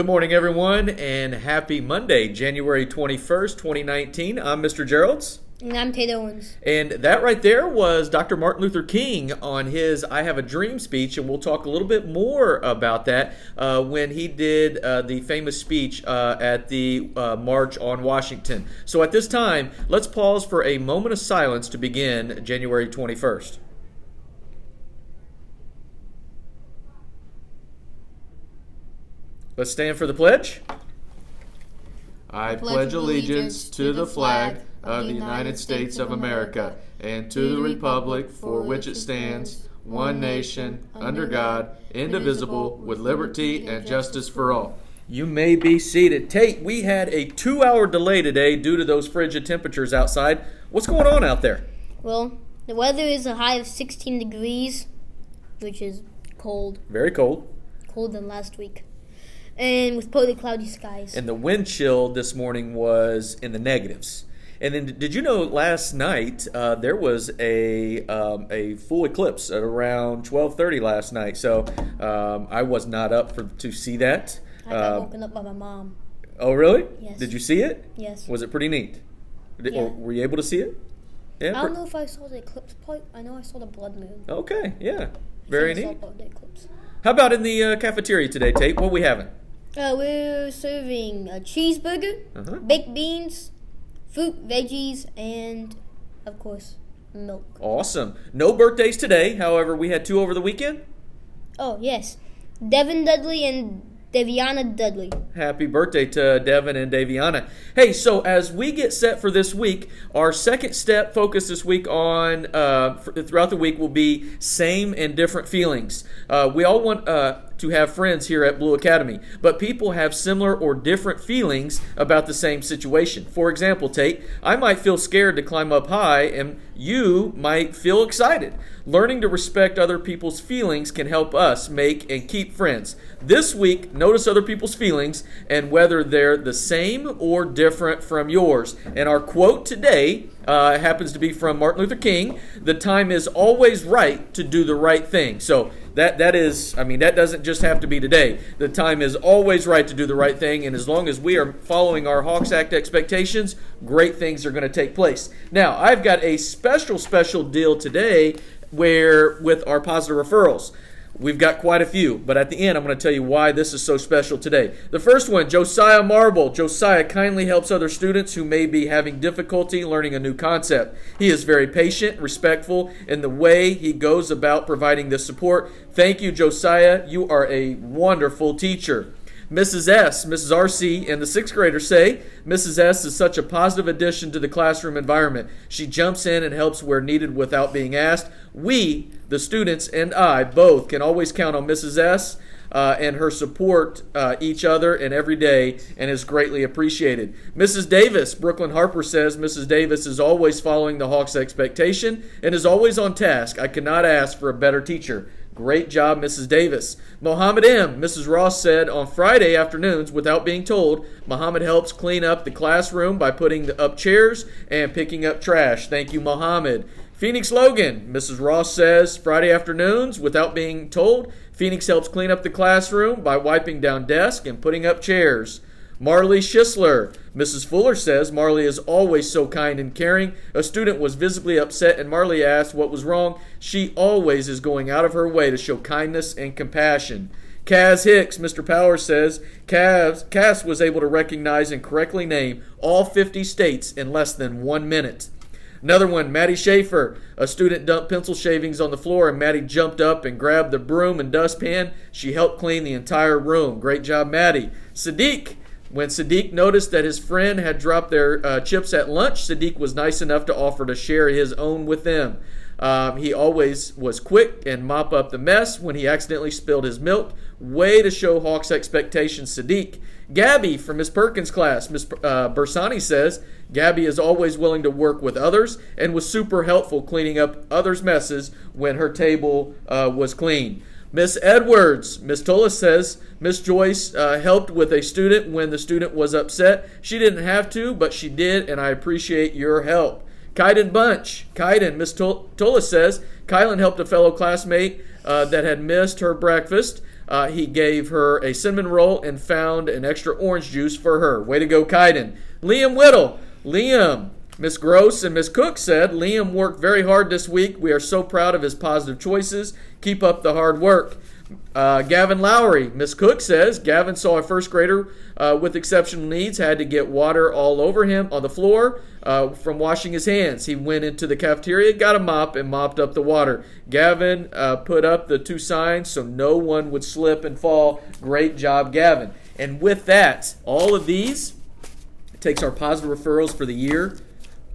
Good morning, everyone, and happy Monday, January 21st, 2019. I'm Mr. Geralds. And I'm Tate Owens. And that right there was Dr. Martin Luther King on his I Have a Dream speech, and we'll talk a little bit more about that uh, when he did uh, the famous speech uh, at the uh, March on Washington. So at this time, let's pause for a moment of silence to begin January 21st. Let's stand for the pledge. I pledge allegiance to the flag of the United States of America and to the republic for which it stands, one nation, under God, indivisible, with liberty and justice for all. You may be seated. Tate, we had a two hour delay today due to those frigid temperatures outside. What's going on out there? Well, the weather is a high of 16 degrees, which is cold. Very cold. Colder than last week. And with partly cloudy skies. And the wind chill this morning was in the negatives. And then, did you know last night uh, there was a um, a full eclipse at around twelve thirty last night? So um, I was not up for to see that. I got woken up by my mom. oh, really? Yes. Did you see it? Yes. Was it pretty neat? Did, Yeah. were you able to see it? Yeah. I don't know if I saw the eclipse part. I know I saw the blood moon. Okay. Yeah. Very I neat. saw the eclipse. How about in the uh, cafeteria today, Tate? What we having? Uh, we're serving a cheeseburger, Uh-huh. baked beans, fruit, veggies, and, of course, milk. Awesome. No birthdays today. However, we had two over the weekend. Oh, yes. Devin Dudley and Deviana Dudley. Happy birthday to Devin and Daviana. Hey, so as we get set for this week, our second step focus this week on uh, throughout the week will be same and different feelings. Uh, we all want uh, to have friends here at Blue Academy, but people have similar or different feelings about the same situation. For example, Tate, I might feel scared to climb up high, and you might feel excited. Learning to respect other people's feelings can help us make and keep friends. This week, notice other people's feelings and whether they're the same or different from yours. And our quote today uh, happens to be from Martin Luther King The time is always right to do the right thing. So, that, that is, I mean, that doesn't just have to be today. The time is always right to do the right thing, and as long as we are following our Hawks Act expectations, great things are going to take place. Now, I've got a special, special deal today where with our positive referrals. We've got quite a few, but at the end, I'm going to tell you why this is so special today. The first one, Josiah Marble. Josiah kindly helps other students who may be having difficulty learning a new concept. He is very patient, respectful in the way he goes about providing this support. Thank you, Josiah. You are a wonderful teacher. Mrs. S, Mrs. RC, and the sixth graders say Mrs. S is such a positive addition to the classroom environment. She jumps in and helps where needed without being asked. We, the students, and I both can always count on Mrs. S. Uh, and her support uh, each other and every day and is greatly appreciated. Mrs. Davis, Brooklyn Harper says Mrs. Davis is always following the Hawks' expectation and is always on task. I cannot ask for a better teacher. Great job, Mrs. Davis. Mohammed M. Mrs. Ross said on Friday afternoons, without being told, Mohammed helps clean up the classroom by putting up chairs and picking up trash. Thank you, Mohammed. Phoenix Logan, Mrs. Ross says Friday afternoons, without being told, Phoenix helps clean up the classroom by wiping down desks and putting up chairs. Marley Schisler. Mrs. Fuller says Marley is always so kind and caring. A student was visibly upset and Marley asked what was wrong. She always is going out of her way to show kindness and compassion. Kaz Hicks, Mr. Powers says Cass, Cass was able to recognize and correctly name all 50 states in less than one minute. Another one, Maddie Schaefer. A student dumped pencil shavings on the floor, and Maddie jumped up and grabbed the broom and dustpan. She helped clean the entire room. Great job, Maddie. Sadiq. When Sadiq noticed that his friend had dropped their uh, chips at lunch, Sadiq was nice enough to offer to share his own with them. Um, he always was quick and mop up the mess when he accidentally spilled his milk. Way to show Hawks' expectations, Sadiq. Gabby from Miss Perkins' class, Miss uh, Bersani says Gabby is always willing to work with others and was super helpful cleaning up others' messes when her table uh, was clean. Miss Edwards, Miss Tola says Miss Joyce uh, helped with a student when the student was upset. She didn't have to, but she did, and I appreciate your help. Kaiden Bunch, Kaiden, Miss Tol- Tola says Kylan helped a fellow classmate uh, that had missed her breakfast. uh, he gave her a cinnamon roll and found an extra orange juice for her. Way to go, Kaiden. Liam Whittle. Liam. Miss Gross and Miss Cook said Liam worked very hard this week. We are so proud of his positive choices. Keep up the hard work. Uh, Gavin Lowry, Miss Cook says Gavin saw a first grader uh, with exceptional needs had to get water all over him on the floor uh, from washing his hands. He went into the cafeteria, got a mop, and mopped up the water. Gavin uh, put up the two signs so no one would slip and fall. Great job, Gavin. And with that, all of these takes our positive referrals for the year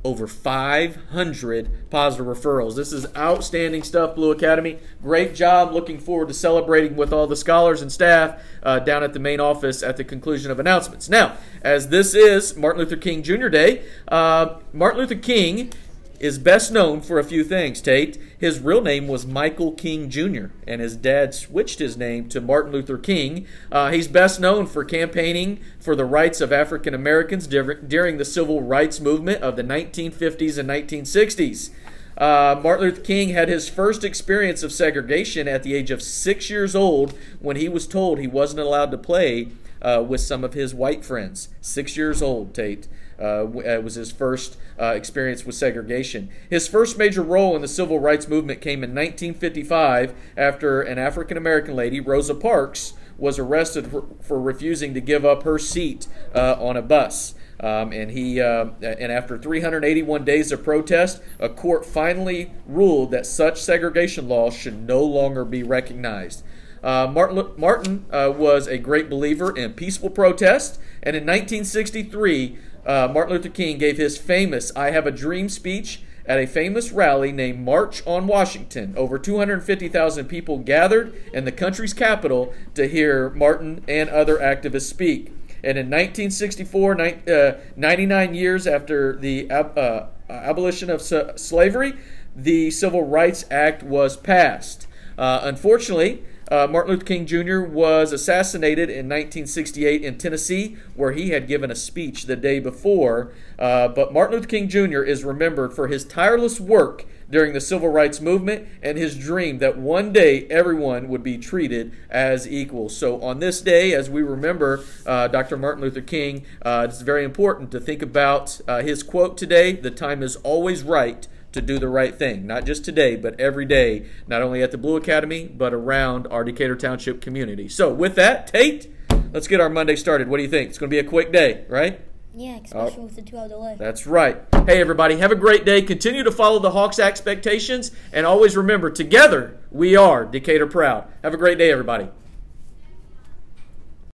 over 500 positive referrals. This is outstanding stuff, Blue Academy. Great job. Looking forward to celebrating with all the scholars and staff uh, down at the main office at the conclusion of announcements. Now, as this is Martin Luther King Jr. Day, uh, Martin Luther King is best known for a few things, Tate. His real name was Michael King Jr., and his dad switched his name to Martin Luther King. Uh, he's best known for campaigning for the rights of African Americans during the civil rights movement of the 1950s and 1960s. Uh, Martin Luther King had his first experience of segregation at the age of six years old when he was told he wasn't allowed to play uh, with some of his white friends. Six years old, Tate. Uh, uh, was his first uh, experience with segregation. His first major role in the civil rights movement came in 1955 after an African American lady, Rosa Parks, was arrested for, for, refusing to give up her seat uh, on a bus. Um, and he uh, and after 381 days of protest, a court finally ruled that such segregation laws should no longer be recognized. Uh, Martin, Martin uh, was a great believer in peaceful protest, and in 1963, uh, Martin Luther King gave his famous I Have a Dream speech at a famous rally named March on Washington. Over 250,000 people gathered in the country's capital to hear Martin and other activists speak. And in 1964, uh, 99 years after the ab- uh, abolition of slavery, the Civil Rights Act was passed. Uh, unfortunately, uh, Martin Luther King Jr. was assassinated in 1968 in Tennessee, where he had given a speech the day before. Uh, but Martin Luther King Jr. is remembered for his tireless work during the civil rights movement and his dream that one day everyone would be treated as equals. So, on this day, as we remember uh, Dr. Martin Luther King, uh, it's very important to think about uh, his quote today the time is always right to do the right thing, not just today, but every day, not only at the Blue Academy, but around our Decatur Township community. So, with that, Tate, let's get our Monday started. What do you think? It's going to be a quick day, right? Yeah, uh, especially oh, with the two hour delay. That's right. Hey, everybody, have a great day. Continue to follow the Hawks' expectations, and always remember together we are Decatur proud. Have a great day, everybody.